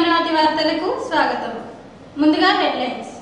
ఈనాటి వార్తలకు స్వాగతం. ముందుగా హెడ్లైన్స్.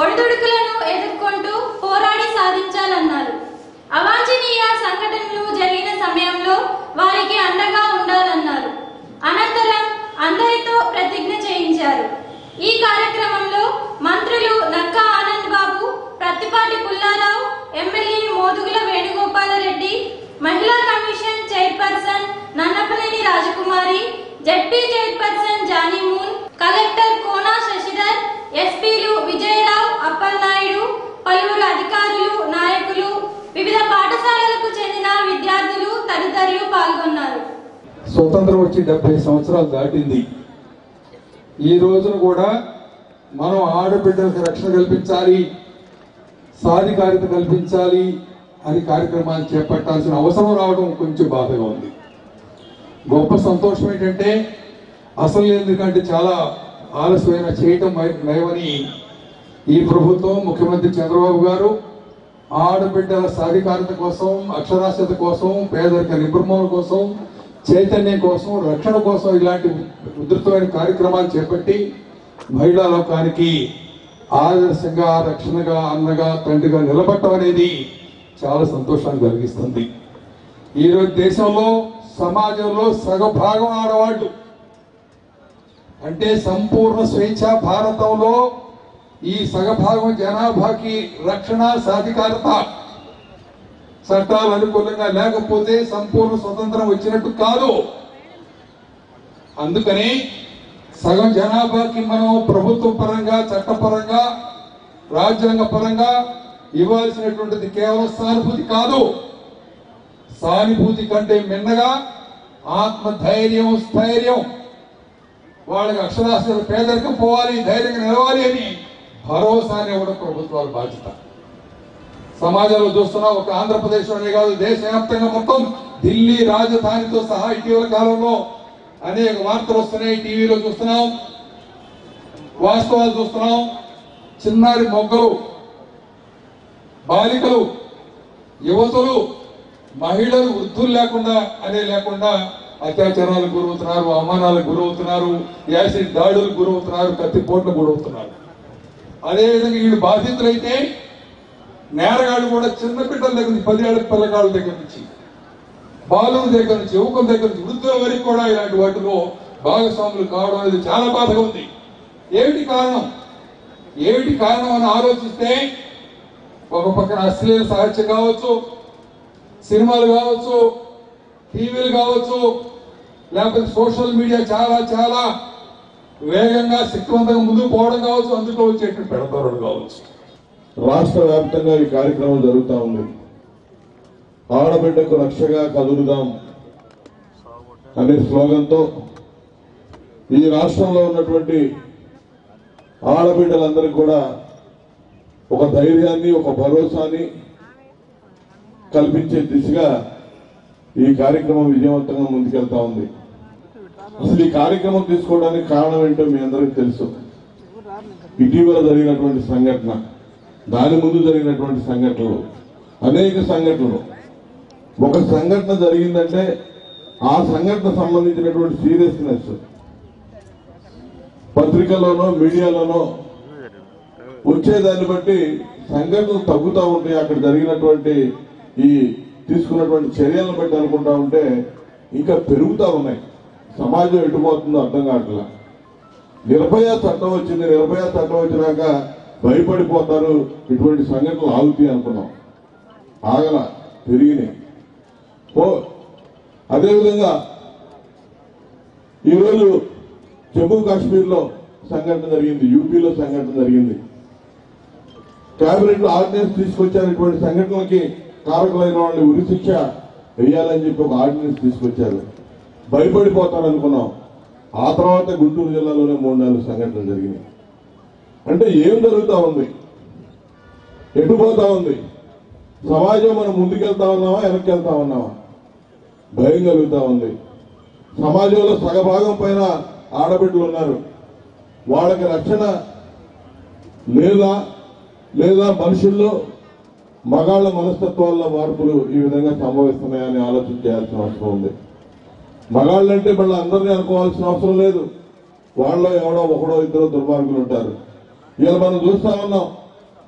ఒడిదుడుకులను ఎదుర్కొంటూ పోరాడి సాధించాలన్నారు. అవాంఛనీయ సంఘటనలు జరిగిన సమయంలో వారికి అండగా ఉండాలన్నారు. అనంతరం అందరితో ప్రతిజ్ఞ చేయించారు. ఈ కార్యక్రమంలో మంత్రులు నక్కా ఆనంద్ బాబు ప్రత్తిపాటి పుల్లారావు ఎమ్మెల్యే మోదుగుల వేణుగోపాలరెడ్డి మహిళా commission chairperson Nannapaneni Rajakumari ZP chairperson Janimoon collector Kona Sasidhar ఎస్పీలు విజయరావు అప్పలనాయుడు పలువురు అధికారులు నాయకులు వివిధ పాఠశాలలకు చెందిన విద్యార్థులు తదితరులు పాల్గొన్నారు. స్వతంత్రం వచ్చి డెబ్బై సంవత్సరాలు దాటింది. ఈ రోజున కూడా మనం ఆడబిడ్డలకు రక్షణ కల్పించాలి సాధికారిత కల్పించాలి అని కార్యక్రమాలు చేపట్టాల్సిన అవసరం రావడం కొంచెం బాధగా ఉంది. గొప్ప సంతోషం ఏంటంటే అసలు ఎందుకంటే చాలా ఆలస్యమైన చేయటం లేవని నయమని ఈ ప్రభుత్వం ముఖ్యమంత్రి చంద్రబాబు గారు ఆడబిడ్డల సాధికారత కోసం అక్షరాస్యత కోసం పేదరిక నిర్మూలన కోసం చైతన్యం కోసం రక్షణ కోసం ఇలాంటి ఉధృతమైన కార్యక్రమాలు చేపట్టి మహిళా లోకానికి ఆదర్శంగా రక్షణగా అన్నగా తండ్రిగా నిలబడటం అనేది చాలా సంతోషాన్ని కలిగిస్తుంది. ఈరోజు దేశంలో సమాజంలో సగభాగం ఆడవాళ్ళు. అంటే సంపూర్ణ స్వేచ్ఛ భారతంలో ఈ సగభాగం జనాభాకి రక్షణ సాధికారత. చట్టాలు అనుకూలంగా లేకపోతే సంపూర్ణ స్వతంత్రం వచ్చినట్టు కాదు. అందుకని సగం జనాభాకి మనం ప్రభుత్వ పరంగా చట్టపరంగా రాజ్యాంగ పరంగా ఇవ్వాల్సినటువంటిది కేవలం సానుభూతి కాదు. సానుభూతి కంటే మిన్నగా ఆత్మ ధైర్యం స్థైర్యం. వాళ్ళకి అక్షరాస్యత పేదరికం పోవాలి ధైర్యంగా నిలవాలి అని భరోసాని ఇవ్వడం ప్రభుత్వాల బాధ్యత. సమాజంలో చూస్తున్నా ఒక ఆంధ్రప్రదేశ్లోనే కాదు దేశవ్యాప్తంగా మొత్తం ఢిల్లీ రాజధానితో సహా ఇటీవల కాలంలో అనేక వార్తలు వస్తున్నాయి టీవీలో చూస్తున్నాం వాస్తవాలు చూస్తున్నాం. చిన్నారి మొగ్గలు బాలికలు యువతులు మహిళలు వృద్ధులు లేకుండా అనే లేకుండా అత్యాచారాలకు గురవుతున్నారు అవమానాలకు గురవుతున్నారు యాసిడ్ దాడులకు గురవుతున్నారు కత్తిపోట్లకు గురవుతున్నారు. అదేవిధంగా వీళ్ళు బాధితులైతే నేరగాళ్ళు కూడా చిన్న బిడ్డల దగ్గర నుంచి పదేళ్ళ పిల్లగాళ్ళ దగ్గర నుంచి బాలుల దగ్గర నుంచి యువకుల దగ్గర నుంచి వృద్ధుల వరకు కూడా ఇలాంటి వాటిలో భాగస్వాములు కావడం అనేది చాలా బాధగా ఉంది. ఏమిటి కారణం? ఏమిటి కారణం అని ఆలోచిస్తే ఒక పక్కన అశ్లీల సాహిత్యం కావచ్చు సినిమాలు కావచ్చు టీవీలు కావచ్చు లేకపోతే సోషల్ మీడియా చాలా చాలా వేగంగా శక్తివంతంగా ముందుకు పోవడం కావచ్చు అందులో వచ్చేటువంటి పెడతారు కావచ్చు. రాష్ట్ర వ్యాప్తంగా ఈ కార్యక్రమం జరుగుతూ ఉంది. ఆడబిడ్డకు రక్షగా కదులుదాం అనే స్లోగన్తో ఈ రాష్ట్రంలో ఉన్నటువంటి ఆడబిడ్డలందరికీ కూడా ఒక ధైర్యాన్ని ఒక భరోసాని కల్పించే దిశగా ఈ కార్యక్రమం విజయవంతంగా ముందుకెళ్తా ఉంది. అసలు ఈ కార్యక్రమం తీసుకోవడానికి కారణం ఏంటో మీ అందరికీ తెలుసు. ఇటీవల జరిగినటువంటి సంఘటన దాని ముందు జరిగినటువంటి సంఘటనలు అనేక సంఘటనలు. ఒక సంఘటన జరిగిందంటే ఆ సంఘటన సంబంధించినటువంటి సీరియస్నెస్. పత్రికలోనో మీడియాలోనో వచ్చేదాన్ని బట్టి సంఘటనలు తగ్గుతూ ఉంటాయి. అక్కడ జరిగినటువంటి ఈ తీసుకున్నటువంటి చర్యలను బట్టి అనుకుంటా ఉంటే ఇంకా పెరుగుతూ ఉన్నాయి. సమాజం ఎటుపోతుందో అర్థం కావట్లా. నిర్భయ చట్టం వచ్చింది నిర్భయ చట్టం వచ్చినాక భయపడిపోతారు ఇటువంటి సంఘటనలు ఆగుతాయి అనుకున్నాం. ఆగల పెరిగినాయి. ఓ అదేవిధంగా ఈరోజు జమ్మూ కాశ్మీర్లో సంఘటన జరిగింది యూపీలో సంఘటన జరిగింది. కేబినెట్ ఆర్డినెన్స్ తీసుకొచ్చారు ఇటువంటి సంఘటనలకి కారకులైన వాళ్ళని ఉరి శిక్ష వేయాలని చెప్పి ఒక ఆర్డినెన్స్ తీసుకొచ్చారు. భయపడిపోతారనుకున్నాం ఆ తర్వాత గుంటూరు జిల్లాలోనే మూడు నాలుగు సంఘటనలు జరిగినాయి. అంటే ఏం జరుగుతూ ఉంది? ఎటుపోతా ఉంది? సమాజం మనం ముందుకెళ్తా ఉన్నామా వెనక్కి వెళ్తా ఉన్నామా? భయం కలుగుతా ఉంది. సమాజంలో సగభాగం పైన ఆడబిడ్డలు ఉన్నారు. వాళ్ళకి రక్షణ లేదా లేదా మనుషుల్లో మగాళ్ళ మనస్తత్వాల్లో మార్పులు ఈ విధంగా సంభవిస్తున్నాయని ఆలోచన చేయాల్సిన అవసరం ఉంది. మగాళ్ళంటే మళ్ళీ అందరినీ అనుకోవాల్సిన అవసరం లేదు. వాళ్ళలో ఎవడో ఒకడో ఇద్దరు దుర్మార్గులు ఉంటారు. ఇలా మనం చూస్తా ఉన్నాం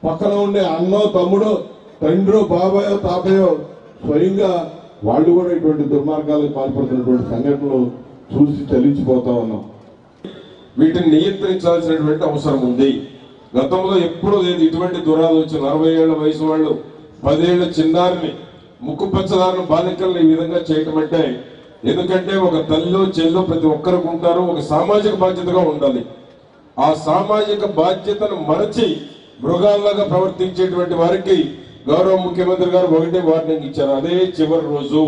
పక్కన ఉండే అన్నో తమ్ముడో తండ్రో బాబాయో తాతయో స్వయంగా వాళ్ళు కూడా ఇటువంటి దుర్మార్గాలకు పాల్పడుతున్నటువంటి సంఘటనలు చూసి చలించిపోతా ఉన్నాం. వీటిని నియంత్రించాల్సినటువంటి అవసరం ఉంది. గతంలో ఎప్పుడూ లేదు. ఇటువంటి దురాలోచన అరవై ఏళ్ళ వయసు వాళ్ళు పదేళ్ళ చిన్నారిని ముక్కు పచ్చదారిని బాలికల్ని ఈ విధంగా చేయటం అంటే ఎందుకంటే ఒక తల్లిలో చెల్లో ప్రతి ఒక్కరికి ఉంటారు ఒక సామాజిక బాధ్యతగా ఉండాలి. ఆ సామాజిక బాధ్యతను మరచి మృగాల్లాగా ప్రవర్తించేటువంటి వారికి గౌరవ ముఖ్యమంత్రి గారు ఒకటే వార్నింగ్ ఇచ్చారు. అదే చివరి రోజు.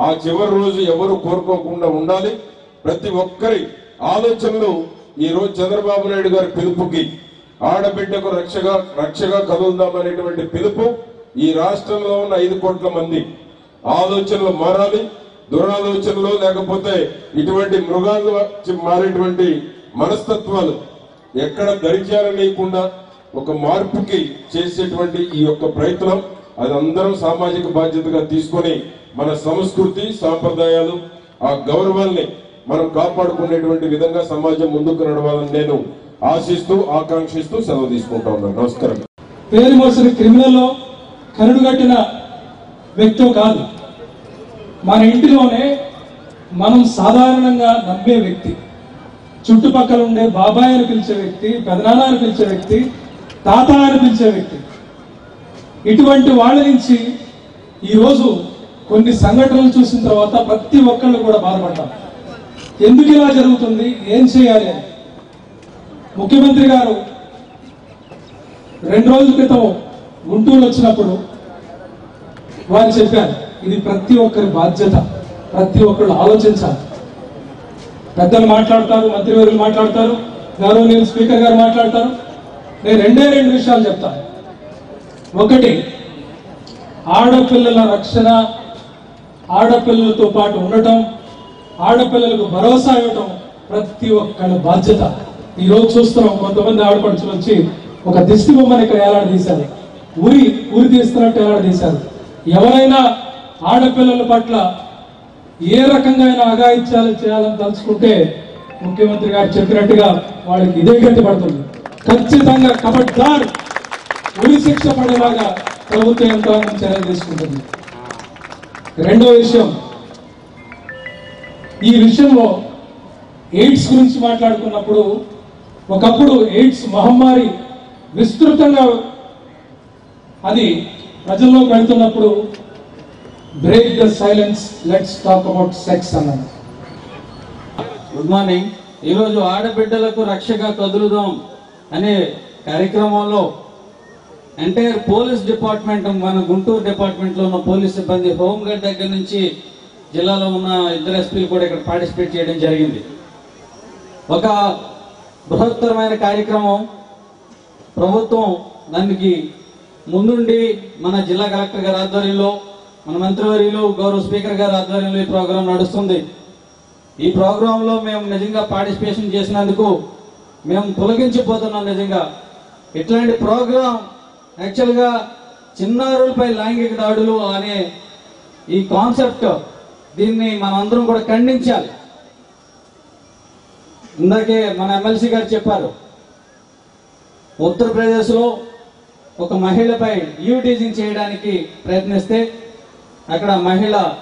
ఆ చివరి రోజు ఎవరు కోరుకోకుండా ఉండాలి? ప్రతి ఒక్కరి ఆలోచనలు ఈ రోజు చంద్రబాబు నాయుడు గారి పిలుపుకి ఆడబిడ్డకు రక్షగా రక్షగా కదులుదామనేటువంటి పిలుపు ఈ రాష్ట్రంలో ఉన్న ఐదు కోట్ల మంది ఆలోచనలు మారాలి దురాలోచనలు లేకపోతే ఇటువంటి మృగాలు మారేటువంటి మనస్తత్వాలు ఎక్కడ దరిచేరనీయకుండా ఒక మార్పుకి చేసేటువంటి ఈ యొక్క ప్రయత్నం అది అందరం సామాజిక బాధ్యతగా తీసుకొని మన సంస్కృతి సాంప్రదాయాలు ఆ గౌరవాల్ని మనం కాపాడుకునేటువంటి విధంగా సమాజం ముందుకు నడవాలని నేను ఆశిస్తూ ఆకాంక్షిస్తూ సెలవు తీసుకుంటా ఉన్నాను. నమస్కారం. పేరు మోసిన క్రిమినల్లో కరుడుగట్టిన వ్యక్తి కాదు. మన ఇంటిలోనే మనం సాధారణంగా నమ్మే వ్యక్తి చుట్టుపక్కల ఉండే బాబాయ్ అని పిలిచే వ్యక్తి పెదనాన్న అని పిలిచే వ్యక్తి తాత అని పిలిచే వ్యక్తి. ఇటువంటి వాళ్ళ నుంచి ఈరోజు కొన్ని సంఘటనలు చూసిన తర్వాత ప్రతి ఒక్కళ్ళు కూడా బాధపడ్డాం ఎందుకు ఇలా జరుగుతుంది? ఏం చేయాలి ముఖ్యమంత్రి గారు రెండు రోజుల క్రితం గుంటూరు వచ్చినప్పుడు వారు చెప్పారు ఇది ప్రతి ఒక్కరి బాధ్యత ప్రతి ఒక్కరు ఆలోచించాలి. పెద్దలు మాట్లాడతారు మంత్రివర్యులు మాట్లాడతారు గౌరవనీయులు స్పీకర్ గారు మాట్లాడతారు. నేను రెండే రెండు విషయాలు చెప్తాను ఒకటి ఆడపిల్లల రక్షణ ఆడపిల్లలతో పాటు ఉండటం ఆడపిల్లలకు భరోసా ఇవ్వటం ప్రతి ఒక్కళ్ళ బాధ్యత. ఈ రోజు చూస్తున్నాం కొంతమంది ఆడపడుచులు వచ్చి ఒక దిష్టి బొమ్మని ఇక్కడ ఏలాడదీశారు ఉరి ఉరి తీస్తున్నట్టు ఏలాడదీశారు ఎవరైనా ఆడపిల్లల పట్ల ఏ రకంగా అయినా అఘాయిత్యాలు చేయాలని తలుచుకుంటే ముఖ్యమంత్రి గారు చెప్పినట్టుగా వాళ్ళకి ఇదే గట్టి పడుతుంది. ఖచ్చితంగా కబడ్దార్ ఉరి శిక్ష పడేలాగా ప్రభుత్వ యంత్రాంగం చర్యలు తీసుకుంటుంది. రెండో విషయం ఈ విషయంలో ఎయిడ్స్ గురించి మాట్లాడుకున్నప్పుడు ఒకప్పుడు ఎయిడ్స్ మహమ్మారి విస్తృతంగా అది ప్రజల్లో పెడుతున్నప్పుడు break the silence let's talk about sex అన్నది గుడ్ మార్నింగ్ ఈరోజు ఆడబిడ్డలకు రక్షగా కదులుదాం అనే కార్యక్రమంలో ఎంటైర్ పోలీస్ డిపార్ట్మెంట్ మన గుంటూరు డిపార్ట్మెంట్లో ఉన్న పోలీస్ సిబ్బంది హోంగార్డ్ దగ్గర నుంచి జిల్లాలో ఉన్న ఇద్దరు ఎస్పీలు కూడా ఇక్కడ పార్టిసిపేట్ చేయడం జరిగింది. ఒక బృహత్తరమైన కార్యక్రమం. ప్రభుత్వం దానికి ముందుండి మన జిల్లా కలెక్టర్ గారి ఆధ్వర్యంలో మన మంత్రివర్యులు గౌరవ స్పీకర్ గారి ఆధ్వర్యంలో ఈ ప్రోగ్రాం నడుస్తుంది. ఈ ప్రోగ్రాంలో మేము నిజంగా పార్టిసిపేషన్ చేసినందుకు మేము తొలగించిపోతున్నాం నిజంగా. ఇట్లాంటి ప్రోగ్రాం యాక్చువల్గా చిన్నారులపై లైంగిక దాడులు అనే ఈ కాన్సెప్ట్ దీన్ని మనమందరం కూడా ఖండించాలి. ఇందాకే మన ఎమ్మెల్సీ గారు చెప్పారు ఉత్తరప్రదేశ్లో ఒక మహిళపై యూ టీజింగ్ చేయడానికి ప్రయత్నిస్తే అక్కడ మహిళ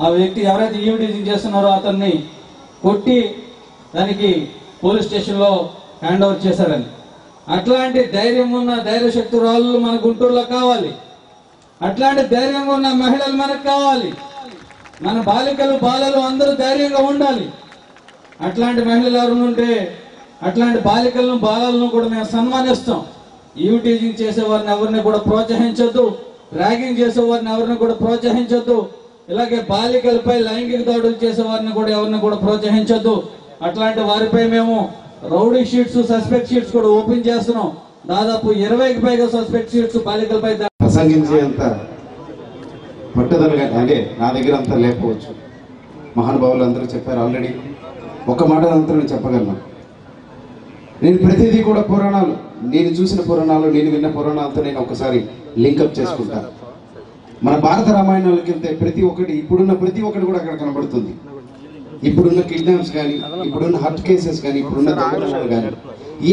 ఆ వ్యక్తి ఎవరైతే యూ టీజింగ్ చేస్తున్నారో అతన్ని కొట్టి దానికి పోలీస్ స్టేషన్లో హ్యాండ్ ఓవర్ చేశారని. అట్లాంటి ధైర్యం ఉన్న ధైర్య మన గుంటూరులో కావాలి. అట్లాంటి ధైర్యంగా ఉన్న మహిళలు మనకు కావాలి. మన బాలికలు బాలలు అందరూ ధైర్యంగా ఉండాలి. అట్లాంటి మహిళలు ఎవరు ఉంటే అట్లాంటి బాలికలను బాలలను కూడా మేము సన్మానిస్తాం. యూ టీజింగ్ చేసే వారిని ఎవరిని కూడా ప్రోత్సహించొద్దు. ర్యాగింగ్ చేసే వారిని ఎవరిని కూడా ప్రోత్సహించొద్దు. ఇలాగే బాలికలపై లైంగిక దాడులు చేసే వారిని కూడా ఎవరిని కూడా ప్రోత్సహించొద్దు. అట్లాంటి వారిపై మేము రౌడీ షీట్స్ సస్పెక్ట్ షీట్స్ కూడా ఓపెన్ చేస్తున్నాం. దాదాపు ఇరవైకి పైగా సస్పెక్ట్ షీట్స్ బాలికలపై ప్రసంగించేంత పట్టుదలగా అంటే నా దగ్గర అంతా లేకపోవచ్చు. మహానుభావులు అందరూ చెప్పారు ఆల్రెడీ. ఒక మాట అంతా నేను చెప్పగలను. నేను ప్రతిదీ కూడా పురాణాలు. నేను చూసిన పురాణాలు నేను విన్న పురాణాలతో నేను ఒకసారి లింకప్ చేసుకుంటాను మన భారత రామాయణాలకి వెళ్తే ప్రతి ఒక్కటి ఇప్పుడున్న ప్రతి ఒక్కటి కూడా అక్కడ కనబడుతుంది. ఇప్పుడున్న కిడ్నాప్స్ కానీ ఇప్పుడున్న హర్ట్ కేసెస్ కానీ ఇప్పుడున్న దొంగతనాలు కానీ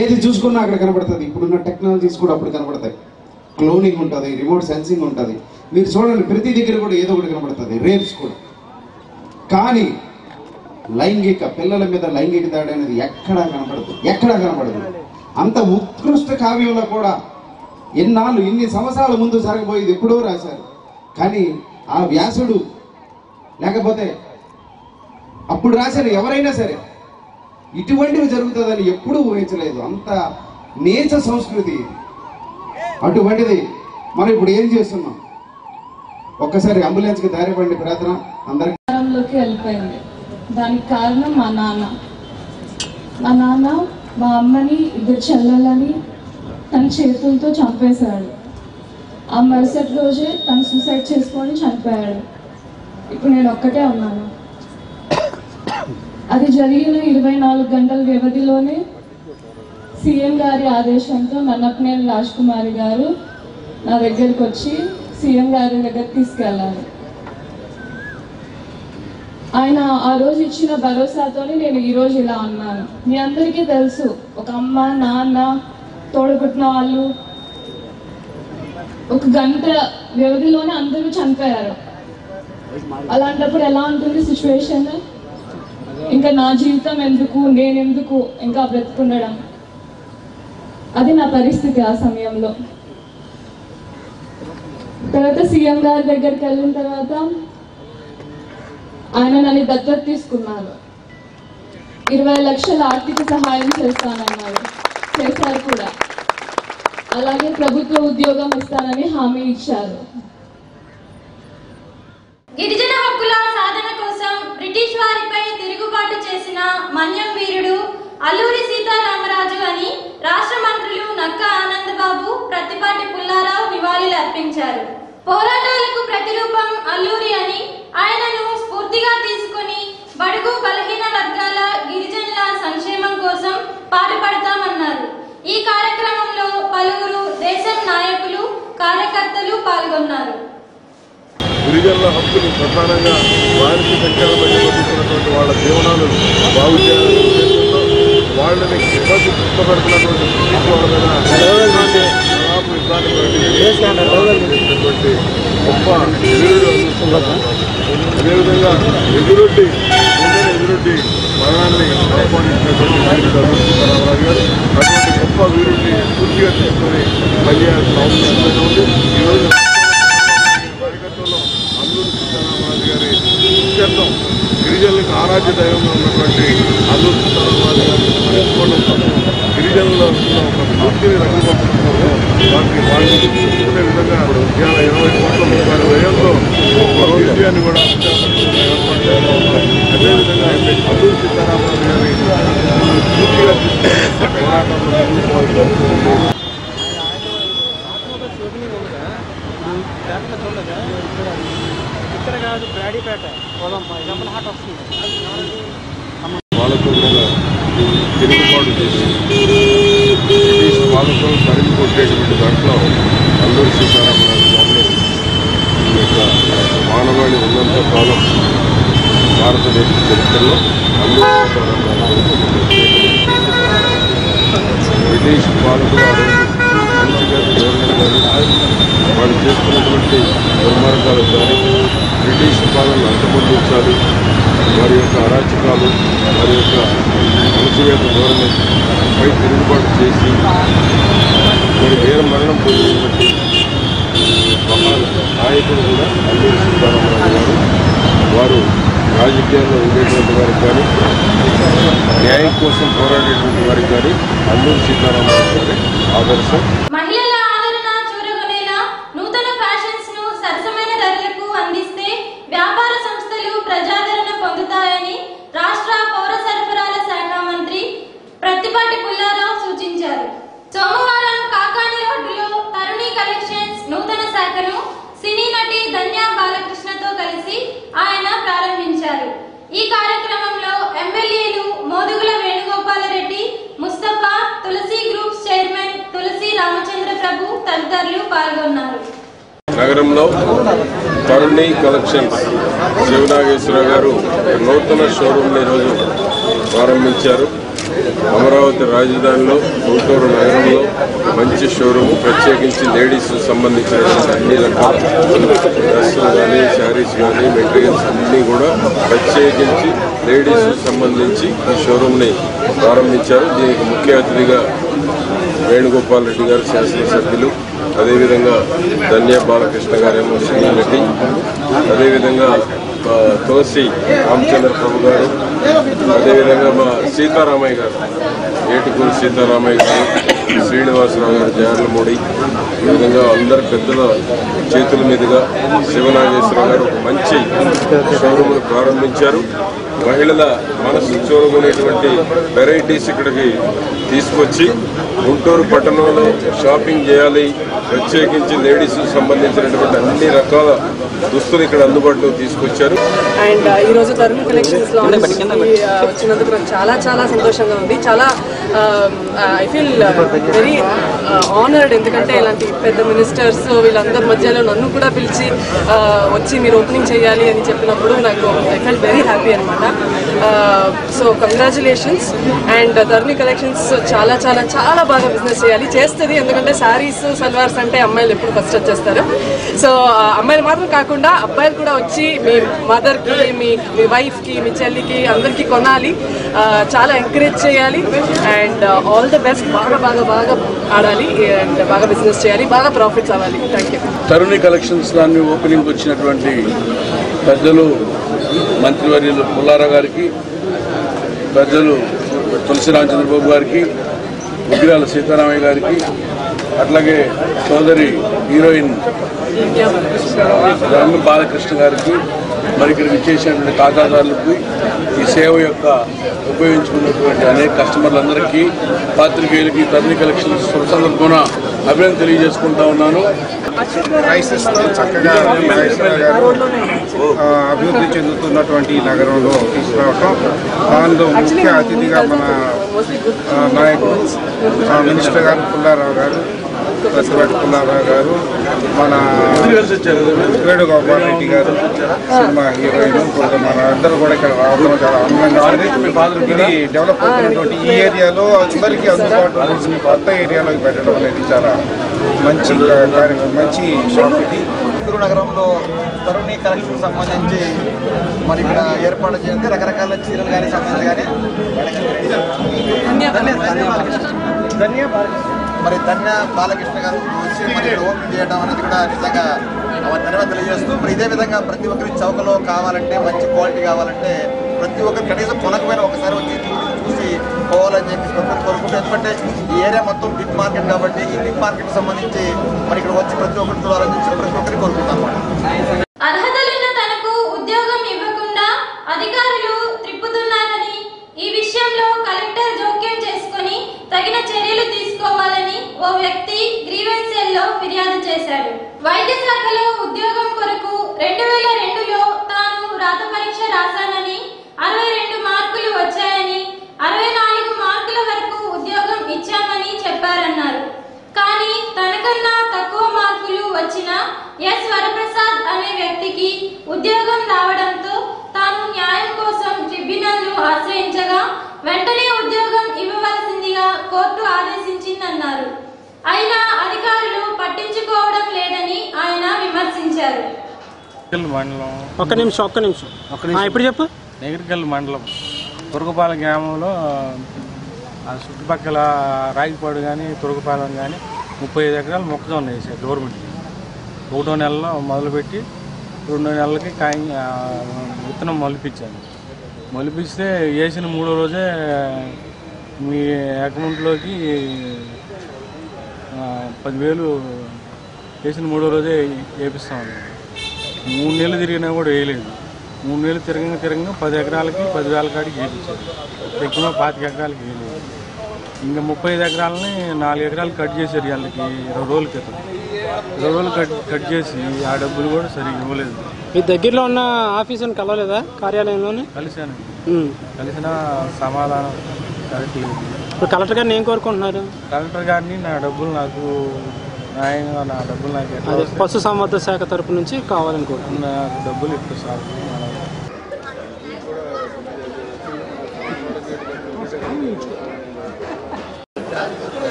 ఏది చూసుకున్నా అక్కడ కనబడుతుంది. ఇప్పుడున్న టెక్నాలజీస్ కూడా అప్పుడు కనబడతాయి. క్లోనింగ్ ఉంటుంది రిమోట్ సెన్సింగ్ ఉంటుంది. మీరు చూడండి ప్రతి దగ్గర కూడా ఏదో ఒకటి కనబడుతుంది. రేప్స్ కూడా. కానీ లైంగిక పిల్లల మీద లైంగిక దాడి అనేది ఎక్కడా కనబడదు ఎక్కడా కనబడదు అంత ఉత్కృష్ట కావ్యంలో కూడా ఎన్నాళ్ళు ఇన్ని సంవత్సరాల ముందు జరగబోయేది ఎప్పుడో రాశారు. కానీ ఆ వ్యాసుడు లేకపోతే అప్పుడు రాశారు ఎవరైనా సరే ఇటువంటివి జరుగుతుందని ఎప్పుడూ ఊహించలేదు. అంత నీచ సంస్కృతి అటువంటిది మనం ఇప్పుడు ఏం చేస్తున్నాం? ఒక్కసారి అంబులెన్స్కి దారిపండి ప్రార్థన. అందరికీ వెళ్ళిపోయింది. దానికి కారణం మా నాన్న. మా నాన్న మా అమ్మని ఇద్దరు చెల్లెలని తన చేతులతో చంపేశాడు. ఆ మరుసటి రోజే తను సూసైడ్ చేసుకొని చనిపోయాడు. ఇప్పుడు నేను ఒక్కటే ఉన్నాను. అది జరిగిన ఇరవై నాలుగు గంటల వ్యవధిలోనే సీఎం గారి ఆదేశంతో నన్నపనేని రాజ్ కుమారి గారు నా దగ్గరికి వచ్చి సీఎం గారి దగ్గర తీసుకెళ్ళారు ఆయన ఆ రోజు ఇచ్చిన భరోసాతోనే నేను ఈ రోజు ఇలా ఉన్నాను. మీ అందరికీ తెలుసు ఒక అమ్మ నాన్న తోడబుట్టిన వాళ్ళు ఒక గంట వ్యవధిలోనే అందరూ చనిపోయారు. అలాంటప్పుడు ఎలా ఉంటుంది సిచ్యువేషన్ ఇంకా నా జీవితం ఎందుకు నేనెందుకు ఇంకా బ్రతుకుండడం? అది నా పరిస్థితి ఆ సమయంలో. తర్వాత సీఎం గారి దగ్గరికి వెళ్ళిన తర్వాత ఆయన నన్ను దత్తత తీసుకున్నారు ఇరవై లక్షల ఆర్థిక సహాయం చేస్తానన్నారు చేశారు కూడా. అలాగే ప్రభుత్వ ఉద్యోగం ఇస్తానని హామీ ఇచ్చారు. గిరిజన హక్కుల సాధన కోసం బ్రిటిష్ వారిపై తిరుగుబాటు చేసిన మన్యం వీరుడు అల్లూరి సీతారామరాజు అని రాష్ట్ర మంత్రులు నక్క ఆనందబాబు ప్రతిపాటి పుల్లారావు నివాళులు అర్పించారు. పోరాటాలకు ప్రతిరూపం అల్లూరి అని ఆయనను స్ఫూర్తిగా తీసుకుని బడుగు బలహీన వర్గాల గిరిజనుల సంక్షేమం కోసం పాటుపడతామన్నారు. ఈ కార్యక్రమంలో పలువురు దేశం నాయకులు కార్యకర్తలు పాల్గొన్నారు. గిరిజనుల హక్కులు ప్రధానంగా వారికి సంఖ్యలో బతుకుతున్నటువంటి వాళ్ళ జీవనాలు బాగు చేయాలనే ఉద్దేశంతో వాళ్ళని ఇబ్బంది పుట్టబడుతున్నటువంటి బ్రిటిష్ గొప్ప వీరుడు అదేవిధంగా ఎదురొడ్డి ఎదురొడ్డి మరణాన్ని ఆహ్వానించినటువంటి వీరుడు అల్లుడు గారు అటువంటి గొప్ప వీరుడిని పూర్తిగా తీసుకొని పనిచేయాల్సిన అవసరం ఉంది ఈరోజు చేద్దాం గిరిజనులకు ఆరాధ్య దైవంగా ఉన్నటువంటి అల్లూరు సీతారామాలు గిరిజనుల ఒక భక్తిని రంగుపరుచుకున్నారు వాటిని వాళ్ళు విధంగా ఇవాళ ఇరవై కోట్ల ముప్పై వ్యయంతో విజయాన్ని కూడా అదేవిధంగా సీతారామరాజు గారి పూర్తిగా పోరాటంలో స్ఫూర్తిగా తీసుకుని పోరాటంలో ముందుకు పాలకుల మీద తిరుగుబాటు చేసి బ్రిటిష్ పాలకులను తరిమి కొట్టేటువంటి దాంట్లో అల్లూరి సీతారామరాజు గారిని యొక్క మానవాళి ఉన్నంత కాలం భారతదేశ చరిత్రలో అల్లూరి సీతారామరాజు బ్రిటిష్ పాలకులు ఆ రోజు మంచిగా వాళ్ళు చేస్తున్నటువంటి దుర్మార్గాలు కానీ బ్రిటిష్ పాలన అంతమొందించాలి వారి యొక్క అరాచకాలు వారి యొక్క అణచివేత ధోరణి పై తిరుగుబాటు చేసి మరి వీర మరణం పొందినటువంటి మహాన్ నాయకుడు కూడా అల్లూరి సీతారామరాజు గారు. వారు రాజకీయాల్లో ఉండేటువంటి వారికి కానీ న్యాయం కోసం పోరాడేటువంటి వారికి కానీ అల్లూరి సీతారామరాజు గారి ఆదర్శం మహిళల ఆదరణ చూరగొనేలా నూతన ఫ్యాషన్స్ను సరసమైన ధరలకు అందిస్తే వ్యాపార సంస్థలు ప్రజాదరణ పొందుతాయని రాష్ట్ర పౌర సరఫరాల శాఖ మంత్రి ప్రత్తిపాటి పుల్లారావు సూచించారు సోమవారం కాకాని రోడ్డులో తరుణి కలెక్షన్స్ నూతన శాఖను సినీ నటి ధన్య బాలకృష్ణతో కలిసి ఆయన ప్రారంభించారు ఈ కార్యక్రమంలో ఎమ్మెల్యేలు మోదుగుల వేణుగోపాలరెడ్డి ముస్తఫా తులసి గ్రూప్స్ చైర్మన్ తులసి రామచంద్ర ప్రభు తదితరులు పాల్గొన్నారు. నగరంలో తరుణి కలెక్షన్స్ శివనాగేశ్వర గారు నూతన షోరూమ్ని ఈరోజు ప్రారంభించారు. అమరావతి రాజధానిలో గుంటూరు నగరంలో మంచి షోరూమ్ ప్రత్యేకించి లేడీస్ సంబంధించినటువంటి అన్ని రకాల డ్రెస్సులు కానీ శారీస్ కానీ మెటీరియల్స్ అన్నీ కూడా ప్రత్యేకించి లేడీస్ సంబంధించి ఈ షోరూమ్ని ప్రారంభించారు. దీనికి ముఖ్య అతిథిగా వేణుగోపాల్ రెడ్డి గారు శాసనసభ్యులు. అదేవిధంగా ధన్య బాలకృష్ణ గారేమో సినీ అదేవిధంగా తోసి తులసి రామచంద్ర ప్రభు గారు. అదేవిధంగా మా సీతారామయ్య గారు. ఏటుకూరు సీతారామయ్య గారు శ్రీనివాసరావు గారు జార్లమూడి ఈ విధంగా అందరి పెద్దల చేతుల మీదుగా శివనాగేశ్వరరావు గారు ఒక మంచి షోరూమ్ను ప్రారంభించారు. మహిళల మనసు చూరగొనేటువంటి వెరైటీస్ ఇక్కడికి తీసుకొచ్చి గుంటూరు పట్టణంలో షాపింగ్ చేయాలి. ప్రత్యేకించి లేడీస్ సంబంధించినటువంటి అన్ని రకాల దుస్తులు ఇక్కడ అందుబాటులో తీసుకొచ్చారు. అండ్ ఈ రోజు తరుణ్ కలెక్షన్స్లో వచ్చినందుకు నాకు చాలా చాలా సంతోషంగా ఉంది. చాలా ఐ ఫీల్ వెరీ ఆనర్డ్ ఎందుకంటే ఇలాంటి పెద్ద మినిస్టర్స్ వీళ్ళందరి మధ్యలో నన్ను కూడా పిలిచి వచ్చి మీరు ఓపెనింగ్ చేయాలి అని చెప్పినప్పుడు నాకు ఐ ఫెల్ వెరీ హ్యాపీ అనమాట so congratulations and Dharani collections చాలా చాలా చాలా బాగా బిజినెస్ చేయాలి. చేస్తుంది ఎందుకంటే శారీస్ సల్వార్స్ అంటే అమ్మాయిలు ఎప్పుడు ఫస్ట్ వచ్చేస్తారు. సో అమ్మాయిలు మాత్రం కాకుండా అబ్బాయిలు కూడా వచ్చి మీ మదర్కి మీ మీ వైఫ్కి మీ చెల్లికి అందరికీ కొనాలి. చాలా ఎంకరేజ్ చేయాలి. అండ్ ఆల్ ద బెస్ట్ బాగా బాగా బాగా ఆడాలి. అండ్ బాగా బిజినెస్ చేయాలి. బాగా ప్రాఫిట్స్ అవ్వాలి. థ్యాంక్ యూ తరుణి కలెక్షన్స్ దాన్ని ఓపెనింగ్ వచ్చినటువంటి పెద్దలు మంత్రివర్యులు పుల్లారావు గారికి పెద్దలు తులసి రామచంద్రబాబు గారికి ఉగ్రాల సీతారామయ్య గారికి అట్లాగే సోదరి హీరోయిన్ రంగు బాలకృష్ణ గారికి మరి ఇక్కడ విచ్చేసినటువంటి ఖాతాదారులకు ఈ సేవ యొక్క ఉపయోగించుకున్నటువంటి అనేక కస్టమర్లందరికీ పాత్రికేయులకి తల్లి కలెక్షన్స్ సందర్భంగా అభినందన తెలియజేసుకుంటా ఉన్నాను. క్రైసిస్తో చక్కగా అభివృద్ధి చెందుతున్నటువంటి నగరంలో తీసుకురావటం దానిలో ముఖ్య అతిథిగా మన నాయకుడు మినిస్టర్ గారు పుల్లారావు గారు పుల్లారావు గారు మన వేణుగోపాల్ రెడ్డి గారు సినిమా హీరోయిన్ మన అందరూ కూడా ఇక్కడ రావడం చాలా ఆనందంగా ఇది డెవలప్ అవుతున్నటువంటి ఈ ఏరియాలో అందరికీ అందుబాటులో కొత్త ఏరియాలోకి పెట్టడం అనేది చాలా మంచి కార్యక్రమం మంచి షాప్ ఇది. నగరంలో తరుణి కలెక్షన్ సంబంధించి మరి ఇక్కడ ఏర్పాటు చేయండి రకరకాల చీరలు కానీ సంబంధించి కానీ ధన్య ధన్య బాలకృష్ణ ధన్య బాలకృష్ణ మరి ధన్య బాలకృష్ణ గారు వచ్చి మరి ఓపెన్ చేయడం అనేది కూడా నిజంగా ధన్యవాదాలు తెలియజేస్తూ మరి ఇదే విధంగా ప్రతి ఒక్కరి చౌకలో కావాలంటే మంచి క్వాలిటీ కావాలంటే ప్రతి ఒక్కరు కనీసం కొనకపోయినా ఒకసారి వచ్చి చూసి పోవాలని చెప్పి కోరుకుంటూ ఎందుకంటే ఈ ఏరియా మొత్తం బిగ్ మార్కెట్ కాబట్టి ఈ బిగ్ మార్కెట్ సంబంధించి మరి ఇక్కడ వచ్చి ప్రతి ఒక్కరి చూడాలని చెప్పి ప్రతి ఒక్కరికి కోరుకుంటాం అన్నమాట అర్హతలున్న తనకు ఉద్యోగం ఇవ్వకుండా అధికారులు త్రిప్పుతున్నారని ఈ విషయంలో కలెక్టర్ జోక్యం చేసుకుని తగిన చర్యలు తీసుకోవాలని పట్టించుకోవాలని ఓ వ్యక్తి గ్రీవెన్స్ సెల్లో ఫిర్యాదు చేశాడు వైద్య శాఖలో ఉద్యోగం కొరకు రెండు వేల రెండులో తాను రాత పరీక్ష రాశానని అరవై రెండు మార్కులు వచ్చాయని అరవై నాలుగు మార్కుల వరకు ఉద్యోగం ఇచ్చామని చెప్పారన్నారు కానీ తనకన్నా తక్కువ మార్కులు వచ్చిన ఎస్ వరప్రసాద్ అనే వ్యక్తికి ఉద్యోగం రావడంతో తాను న్యాయం కోసం ట్రిబ్యునల్ను ఆశ్రయించగా వెంటనే ఉద్యోగం ఇవ్వవలసిందిగా కోర్టు ఆదేశించిందన్నారు. అయినా అధికారులు పట్టించుకోవడం లేదని ఆయన విమర్శించారు. మండలం. ఒక్క నిమిషం ఒక్క నిమిషం. ఇప్పుడు చెప్పు. నెగిరికల్ మండలం. తురుగుపాలెం గ్రామంలో ఆ చుట్టుపక్కల రాగిపాడు కానీ తురుగుపాలెం కానీ ముప్పై ఐదు ఎకరాలు మొక్కజొన్న వేసారు గవర్నమెంట్ ఒకటో నెలలో మొదలుపెట్టి రెండు నెలలకి కాయ విత్తనం మొలిపించాను. మొలిపిస్తే వేసిన మూడో రోజే మీ అకౌంట్లోకి పదివేలు వేసిన మూడో రోజే వేపిస్తాం మూడు నెలలు తిరిగినా కూడా వేయలేదు. మూడు నెలలు తిరగంగా తిరగంగా పది ఎకరాలకి పదివేల కాడికి వేయించారు ఎక్కువ పాతిక ఎకరాలకి వేయలేదు. ఇంకా ముప్పై ఐదు ఎకరాలని నాలుగు ఎకరాలు కట్ చేశారు వాళ్ళకి ఇరవై రోజుల క్రితం. రోజులు కట్ కట్ చేసి ఆ డబ్బులు కూడా సరిగ్గా ఇవ్వలేదు. మీ దగ్గరలో ఉన్న ఆఫీసుని కలవలేదా కార్యాలయంలోనే? కలిశాను. ఉమ్. కలిసిన సమాధానం కరెక్ట్ లేదు ఇప్పుడు కలెక్టర్ గారిని ఏం కోరుకుంటున్నారు? కలెక్టర్ గారిని నా డబ్బులు నాకు న్యాయంగా నా డబ్బులు నాకు? పశు సంవర్ధ శాఖ తరపు నుంచి కావాలని కోరుకుంటున్నారు. నాకు డబ్బులు ఇప్పుడు సార్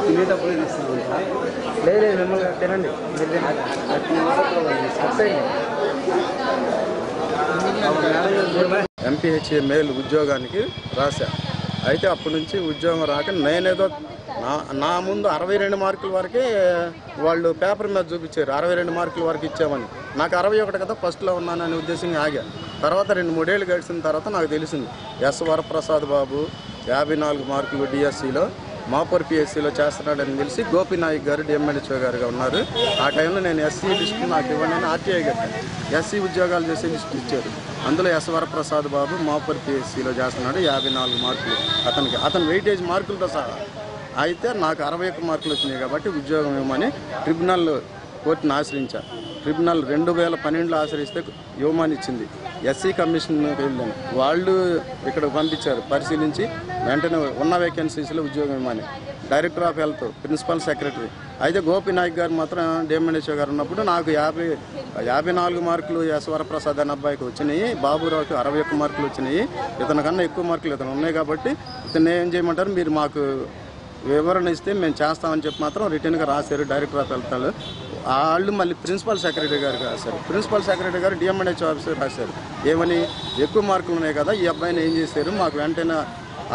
తినేటప్పుడు ఇస్తాను లేదు లేదు మిమ్మల్ని తినండి మీరు తినండి. ఎంపీహెచ్ఏ మేల్ ఉద్యోగానికి రాశా. అయితే అప్పటి నుంచి ఉద్యోగం రాక నేనేదో నా నా ముందు అరవై రెండు మార్కుల వరకే వాళ్ళు పేపర్ మీద చూపించారు. అరవై రెండు మార్కుల వరకు ఇచ్చామని. నాకు అరవై ఒకటి కదా ఫస్ట్లో ఉన్నాననే ఉద్దేశంగా ఆగా తర్వాత రెండు మూడేళ్ళు గడిచిన తర్వాత నాకు తెలిసింది. ఎస్ వరప్రసాద్ బాబు యాభై నాలుగు మార్కులు డిఎస్సిలో మాపూర్ పిఎస్సిలో చేస్తున్నాడని తెలిసి గోపినాయక్ గారు డిఎంఎల్హెచ్ఓ గారుగా ఉన్నారు. ఆ టైంలో నేను ఎస్సీ లిస్టు నాకు ఇవ్వండి అని ఆర్టీఐ కట్టాను. ఎస్సీ ఉద్యోగాలు చేసే లిస్టు ఇచ్చారు. అందులో ఎస్ వరప్రసాద్ బాబు మాపూర్ పిఎస్సిలో చేస్తున్నాడు. యాభై నాలుగు మార్కులు అతనికి. అతని వెయిటేజ్ మార్కులతో సహా అయితే నాకు అరవై ఒక్క మార్కులు వచ్చినాయి కాబట్టి ఉద్యోగం ఇవ్వమని ట్రిబ్యునల్ కోర్టును ఆశ్రయించాను. ట్రిబ్యునల్ రెండు వేల పన్నెండులో ఆశ్రయిస్తే ఇవ్వమని ఇచ్చింది. ఎస్సీ కమిషన్కి వెళ్ళాను వాళ్ళు ఇక్కడ పంపించారు. పరిశీలించి వెంటనే ఉన్న వేకెన్సీస్లో ఉద్యోగం ఇవ్వమని. Director of health principal secretary అయితే గోపినాయక్ గారు మాత్రం డేమండేశ్వర్ గారు ఉన్నప్పుడు నాకు యాభై యాభై నాలుగు మార్కులు ఎస్ వరప్రసాద్ అనే అబ్బాయికి వచ్చినాయి. బాబురావుకి అరవై ఒక్క మార్కులు వచ్చినాయి. ఇతని కన్నా ఎక్కువ మార్కులు ఇతను ఉన్నాయి కాబట్టి ఇతను ఏం చేయమంటారు? మీరు మాకు వివరణ ఇస్తే మేము చేస్తామని చెప్పి మాత్రం రిటర్న్గా రాశారు డైరెక్టర్ ఆఫ్ హెల్త్ వాళ్ళు వాళ్ళు మళ్ళీ ప్రిన్సిపల్ సెక్రటరీ గారు రాశారు. ప్రిన్సిపల్ సెక్రటరీ గారు డిఎంఎన్హెచ్ ఆఫీసర్ రాశారు. ఏమని? ఎక్కువ మార్కులు ఉన్నాయి కదా ఈ అబ్బాయిని ఏం చేశారు? మాకు వెంటనే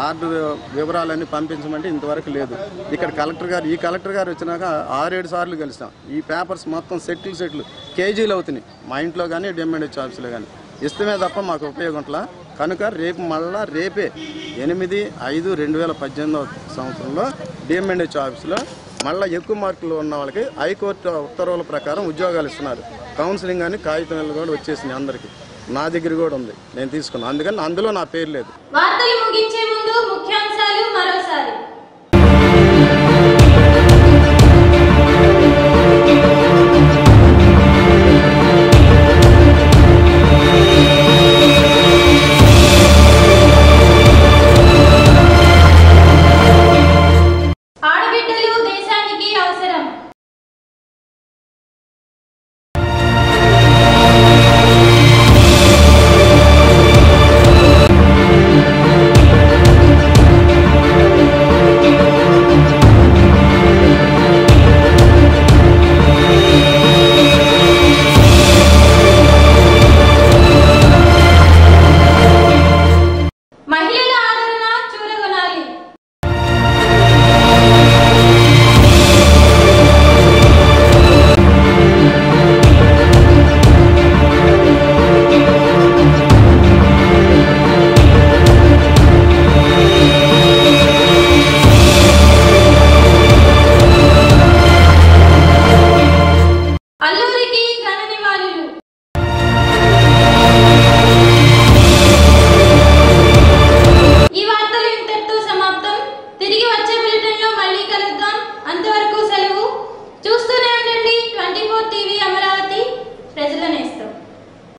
ఆర్డర్ వివరాలన్నీ పంపించమంటే ఇంతవరకు లేదు. ఇక్కడ కలెక్టర్ గారు ఈ కలెక్టర్ గారు వచ్చినాక ఆరేడు సార్లు కలిసాం ఈ పేపర్స్ మొత్తం సెట్లు సెట్లు కేజీలు అవుతున్నాయి. మా ఇంట్లో కానీ డిఎంఎన్హెచ్ ఆఫీసులో కానీ ఇష్టమే తప్ప మాకు ఉపయోగంట్లా కనుక రేపు మళ్ళా రేపే ఎనిమిది ఐదు రెండు వేల పద్దెనిమిదవ సంవత్సరంలో డిఎంఎన్హెచ్ ఆఫీసులో మళ్ళీ ఎక్కువ మార్కులు ఉన్న వాళ్ళకి హైకోర్టు ఉత్తర్వుల ప్రకారం ఉద్యోగాలు ఇస్తున్నారు. కౌన్సిలింగ్ అని కాగితాలు కూడా వచ్చేసింది అందరికీ. నా దగ్గర కూడా ఉంది. నేను తీసుకున్నాను అందుకని అందులో నా పేరు లేదు. వార్తలు ముగించే ముందు ముఖ్యాంశాలు మరోసారి.